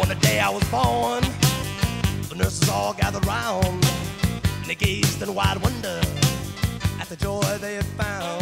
on the day I was born, the nurses all gathered round, and they gazed in wide wonder at the joy they had found.